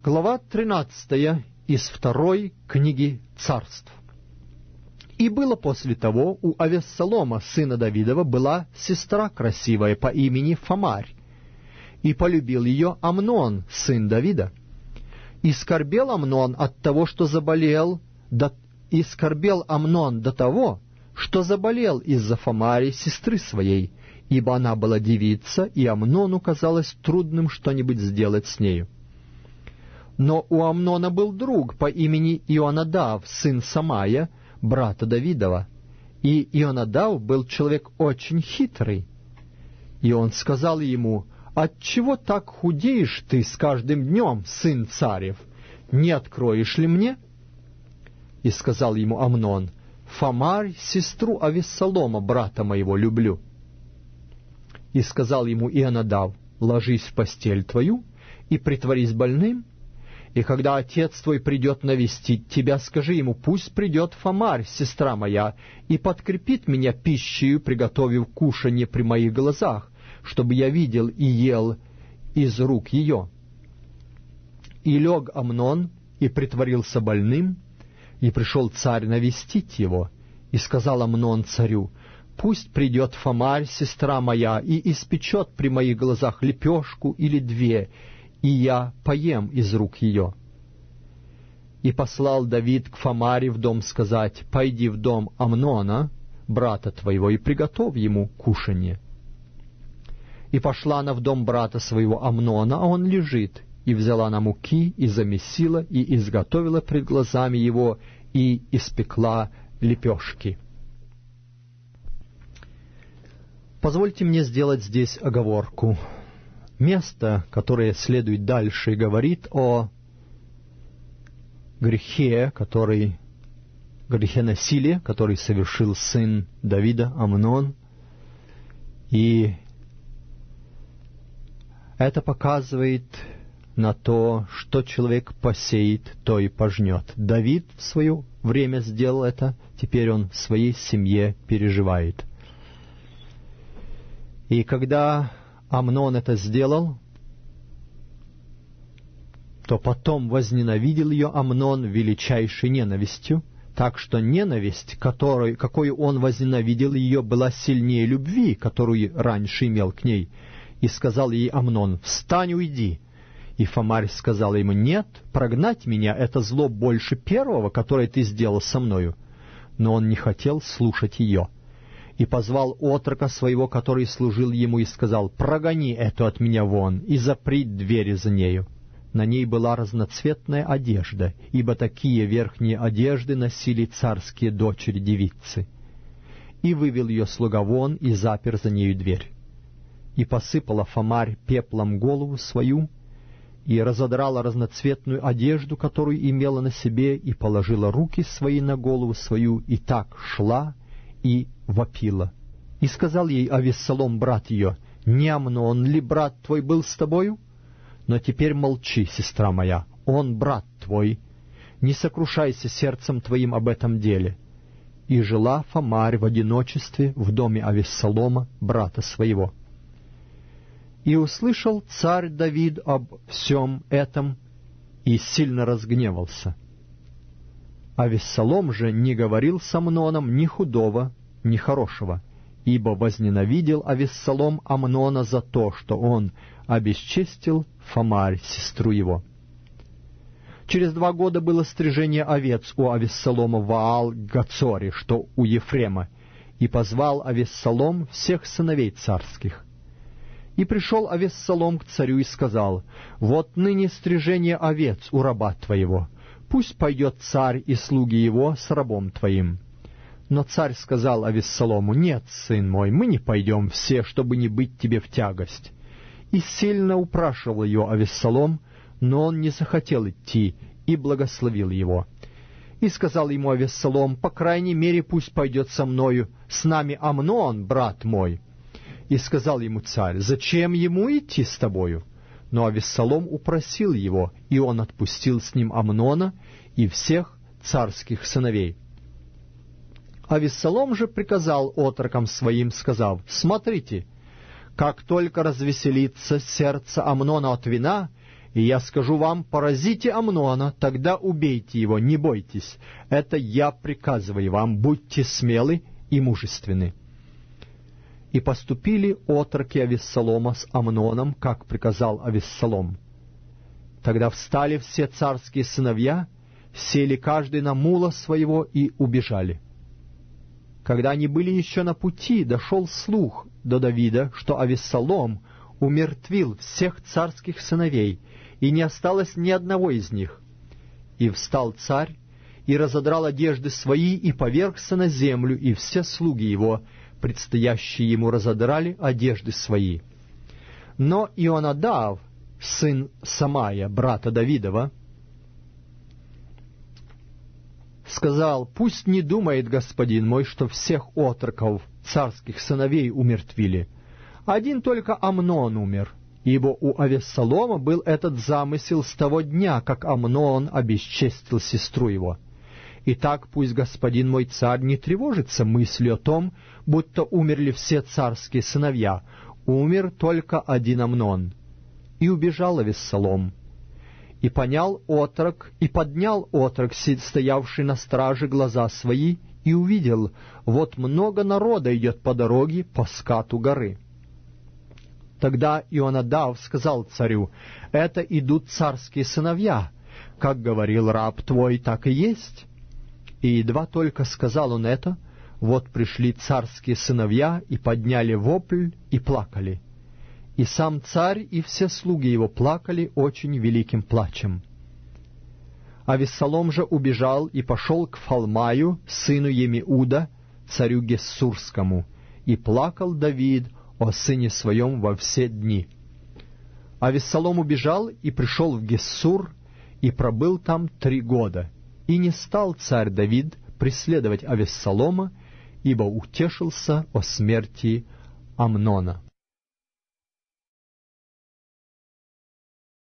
Глава 13 из второй книги царств. И было после того, у Авессалома, сына Давидова, была сестра красивая по имени Фомарь, и полюбил ее Амнон, сын Давида. И скорбел Амнон от того, что заболел, до... и скорбел Амнон до того, что заболел из-за Фомари, сестры своей, ибо она была девица, и Амнону казалось трудным что-нибудь сделать с нею. Но у Амнона был друг по имени Ионадав, сын Самая, брата Давидова. И Ионадав был человек очень хитрый. И он сказал ему, «Отчего так худеешь ты с каждым днем, сын царев? Не откроешь ли мне?» И сказал ему Амнон, «Фомарь, сестру Авессалома, брата моего, люблю». И сказал ему Ионадав, «Ложись в постель твою и притворись больным, и когда отец твой придет навестить тебя, скажи ему, пусть придет Фомарь, сестра моя, и подкрепит меня пищею, приготовив кушанье при моих глазах, чтобы я видел и ел из рук ее. И лег Амнон, и притворился больным, и пришел царь навестить его, и сказал Амнон царю, «Пусть придет Фомарь, сестра моя, и испечет при моих глазах лепешку или две, и я поем из рук ее». И послал Давид к Фомаре в дом сказать, «Пойди в дом Амнона, брата твоего, и приготовь ему кушанье». И пошла она в дом брата своего Амнона, а он лежит, и взяла на муки, и замесила, и изготовила пред глазами его, и испекла лепешки. Позвольте мне сделать здесь оговорку место, которое следует дальше, говорит о грехе, который, грехе насилия, который совершил сын Давида Амнон. И это показывает на то, что человек посеет, то и пожнет. Давид в свое время сделал это, теперь он в своей семье переживает. И когда Амнон это сделал, то потом возненавидел ее Амнон величайшей ненавистью, так что ненависть, которой, какой он возненавидел ее, была сильнее любви, которую раньше имел к ней. И сказал ей Амнон, «Встань, уйди». И Фомарь сказал ему, «Нет, прогнать меня — это зло больше первого, которое ты сделал со мною». Но он не хотел слушать ее и позвал отрока своего, который служил ему, и сказал, «Прогони эту от меня вон, и запри двери за нею». На ней была разноцветная одежда, ибо такие верхние одежды носили царские дочери-девицы. И вывел ее слуга вон, и запер за нею дверь. И посыпала Фомарь пеплом голову свою, и разодрала разноцветную одежду, которую имела на себе, и положила руки свои на голову свою, и так шла, и вопила. И сказал ей Авессалом, брат ее, «Не Амнон ли брат твой был с тобою? Но теперь молчи, сестра моя, он брат твой. Не сокрушайся сердцем твоим об этом деле». И жила Фомарь в одиночестве в доме Авессалома, брата своего. И услышал царь Давид об всем этом и сильно разгневался. А Вессалом же не говорил с Амноном ни худого, ни хорошего, ибо возненавидел Авессалом Амнона за то, что он обесчестил Фомарь, сестру его. Через два года было стрижение овец у Авессалома в Аал-Гацоре, что у Ефрема, и позвал Авессалом всех сыновей царских. И пришел Авессалом к царю и сказал, «Вот ныне стрижение овец у раба твоего, пусть пойдет царь и слуги его с рабом твоим». Но царь сказал Авессалому, «Нет, сын мой, мы не пойдем все, чтобы не быть тебе в тягость». И сильно упрашивал ее Авессалом, но он не захотел идти и благословил его. И сказал ему Авессалом, «По крайней мере, пусть пойдет со мною, с нами Амнон, брат мой». И сказал ему царь, «Зачем ему идти с тобою?» Но Авессалом упросил его, и он отпустил с ним Амнона и всех царских сыновей. А же приказал отрокам своим, сказав, «Смотрите, как только развеселится сердце Амнона от вина, И я скажу вам, поразите Амнона, тогда убейте его, не бойтесь. Это я приказываю вам, будьте смелы и мужественны. И поступили отроки Авессалома с Амноном, как приказал Авессалом. Тогда встали все царские сыновья, сели каждый на мула своего и убежали. Когда они были еще на пути, дошел слух до Давида, что Авессалом умертвил всех царских сыновей, и не осталось ни одного из них. И встал царь, и разодрал одежды свои, и повергся на землю, и все слуги его, предстоящие ему, разодрали одежды свои. Но Ионадав, сын Самая, брата Давидова, сказал, «Пусть не думает господин мой, что всех отроков царских сыновей умертвили. Один только Амнон умер, ибо у Авессалома был этот замысел с того дня, как Амнон обесчестил сестру его. Итак, пусть господин мой царь не тревожится мыслью о том, будто умерли все царские сыновья, умер только один Амнон. И убежал Авессалом. И понял отрок, и поднял отрок, стоявший на страже, глаза свои, и увидел, вот много народа идет по дороге по скату горы. Тогда Ионадав сказал царю, «Это идут царские сыновья, как говорил раб твой, так и есть». И едва только сказал он это, вот пришли царские сыновья и подняли вопль и плакали. И сам царь и все слуги его плакали очень великим плачем. А Вессалом же убежал и пошел к Фалмаю, сыну Емиуда, царю Гессурскому, и плакал Давид о сыне своем во все дни. А Вессалом убежал и пришел в Гессур, и пробыл там три года, и не стал царь Давид преследовать Авессалома, ибо утешился о смерти Амнона.